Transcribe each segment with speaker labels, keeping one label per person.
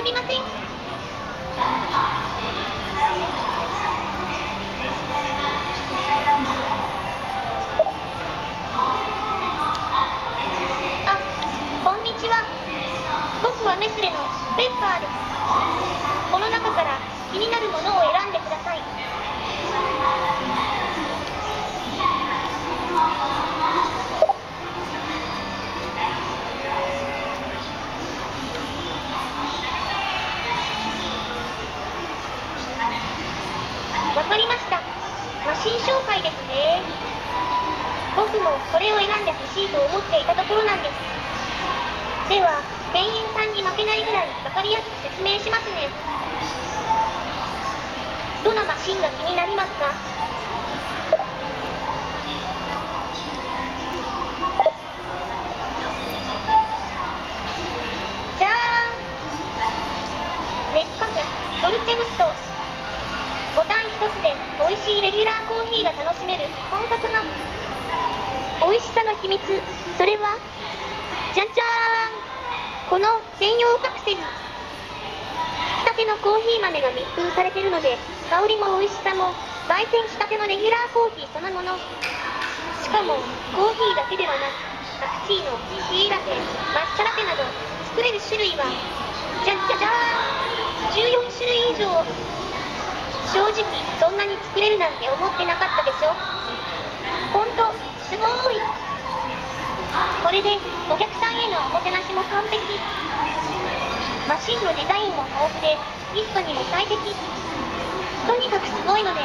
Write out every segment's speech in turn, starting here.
Speaker 1: 遊びませんか、ました。マシン紹介ですね。僕もこれを選んでほしいと思っていたところなんです。では、店員さんに負けないぐらいわかりやすく説明しますね。どのマシンが気になりますか？じゃーん熱カフェドルチェグストボタン一つで美味しいレギュラーコーヒーが楽しめる本格な美味しさの秘密。それはじゃんじゃーん。この専用カプセル。ひたてのコーヒー豆が密封されてるので香りも美味しさも焙煎したてのレギュラーコーヒーそのもの。しかもコーヒーだけではなくカプチーノティーラテ抹茶ラテなど作れる種類はじゃんじゃじゃーん。14種類以上。正直そんなに作れるなんて思ってなかったでしょ？ほんとすごーい。これでお客さんへのおもてなしも完璧。マシンのデザインも豊富でギフトにも最適。とにかくすごいので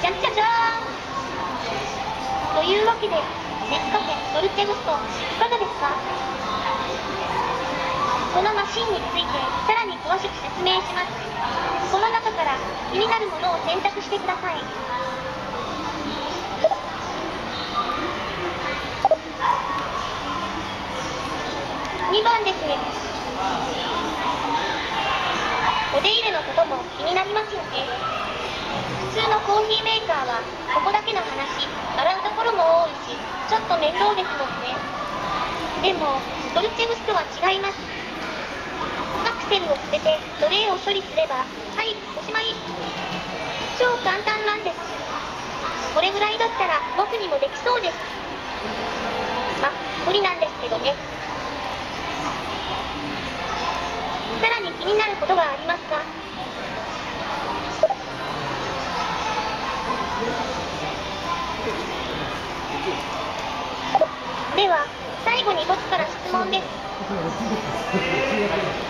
Speaker 1: じゃじゃじゃーんというわけでネスカフェドルチェグストいかがですか？このマシンについてさらに詳しく説明しますこの中から気になるものを選択してください。2番ですね。お手入れのことも気になりますよね。普通のコーヒーメーカーはここだけの話洗うところも多いしちょっと面倒ですもんね。でもドルチェグストは違います。カプセルを捨てて奴隷を処理すればはいおしまい超簡単なんですこれぐらいだったら僕にもできそうです。まあ無理なんですけどね。さらに気になることがありますか？では最後に僕から質問です。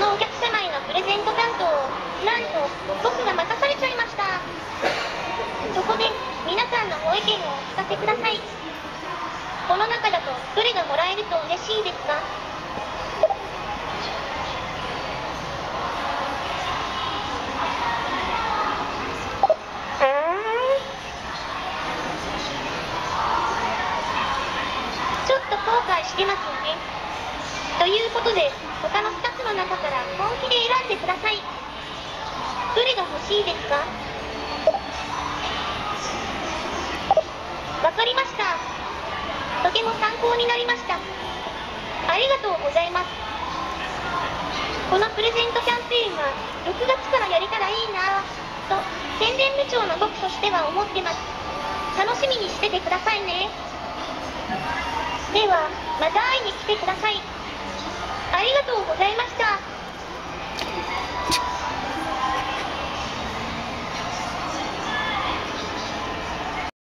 Speaker 1: のお客様へのプレゼント担当をなんと僕が任されちゃいました。そこで皆さんのご意見をお聞かせください。この中だとどれがもらえると嬉しいですか？ちょっと後悔してますよねということで他の2つの中から本気で選んでください。どれが欲しいですか？わかりました。とても参考になりました。ありがとうございます。このプレゼントキャンペーンは6月からやれたらいいなぁと宣伝部長の僕としては思ってます。楽しみにしててくださいね。ではまた会いに来てください。ありがとうご